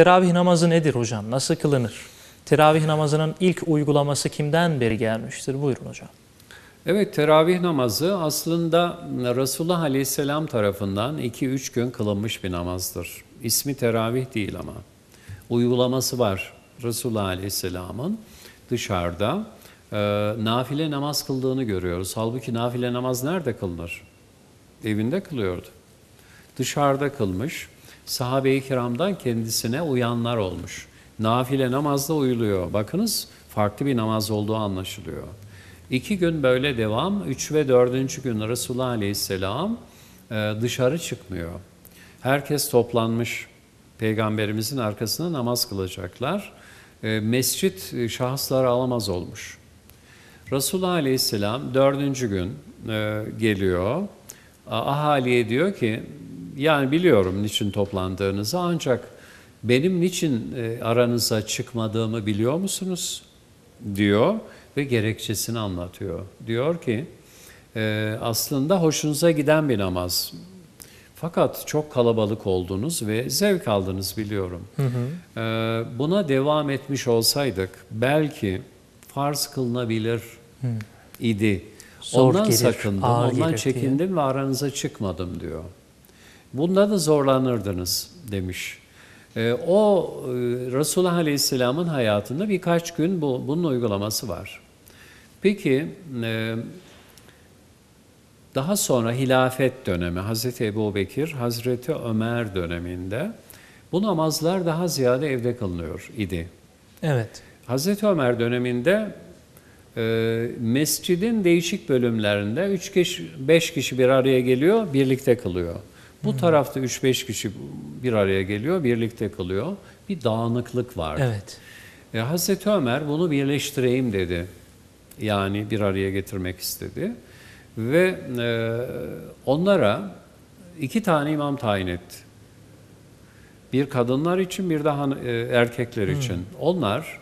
Teravih namazı nedir hocam? Nasıl kılınır? Teravih namazının ilk uygulaması kimden beri gelmiştir? Buyurun hocam. Evet teravih namazı aslında Resulullah Aleyhisselam tarafından 2-3 gün kılınmış bir namazdır. İsmi teravih değil ama. Uygulaması var Resulullah Aleyhisselam'ın dışarıda e, nafile namaz kıldığını görüyoruz. Halbuki nafile namaz nerede kılınır? Evinde kılıyordu. Dışarıda kılmış. Sahabe-i kiramdan kendisine uyanlar olmuş. Nafile namazda uyuluyor. Bakınız farklı bir namaz olduğu anlaşılıyor. İki gün böyle devam. Üç ve dördüncü gün Resulullah Aleyhisselam e, dışarı çıkmıyor. Herkes toplanmış. Peygamberimizin arkasında namaz kılacaklar. E, mescit e, şahısları alamaz olmuş. Resulullah Aleyhisselam dördüncü gün geliyor. Ahaliye diyor ki, yani biliyorum niçin toplandığınızı ancak benim niçin aranıza çıkmadığımı biliyor musunuz? diyor ve gerekçesini anlatıyor. Diyor ki e, aslında hoşunuza giden bir namaz. Fakat çok kalabalık oldunuz ve zevk aldınız biliyorum. Hı hı. E, buna devam etmiş olsaydık belki farz kılınabilir hı. idi. Zor ondan gelir, sakındım, ondan çekindim diye. ve aranıza çıkmadım diyor. Bunda da zorlanırdınız demiş. E, o e, Resulullah Aleyhisselam'ın hayatında birkaç gün bu, bunun uygulaması var. Peki e, daha sonra hilafet dönemi, Hazreti Ebu Bekir, Hazreti Ömer döneminde bu namazlar daha ziyade evde kılınıyor idi. Evet. Hazreti Ömer döneminde e, mescidin değişik bölümlerinde 3 kişi, 5 kişi bir araya geliyor, birlikte kılıyor. Bu tarafta 3-5 kişi bir araya geliyor, birlikte kılıyor. Bir dağınıklık var. Evet. E, Hazreti Ömer bunu birleştireyim dedi. Yani bir araya getirmek istedi. Ve e, onlara iki tane imam tayin etti. Bir kadınlar için bir daha e, erkekler hmm. için. Onlar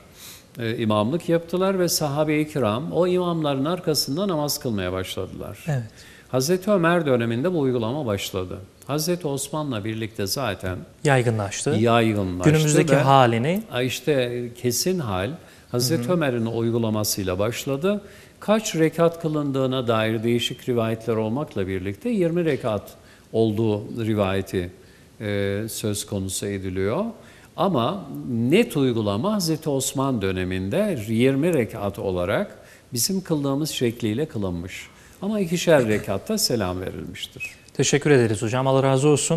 e, imamlık yaptılar ve sahabe-i kiram o imamların arkasında namaz kılmaya başladılar. Evet. Hazreti Ömer döneminde bu uygulama başladı. Hazreti Osman'la birlikte zaten yaygınlaştı. Yaygınlaştı. Günümüzdeki ve, halini işte kesin hal Hazreti Ömer'in uygulamasıyla başladı. Kaç rekat kılındığına dair değişik rivayetler olmakla birlikte 20 rekat olduğu rivayeti e, söz konusu ediliyor. Ama net uygulama Hazreti Osman döneminde 20 rekat olarak bizim kıldığımız şekliyle kılınmış. Ama ikişer rekatta selam verilmiştir. Teşekkür ederiz hocam. Allah razı olsun.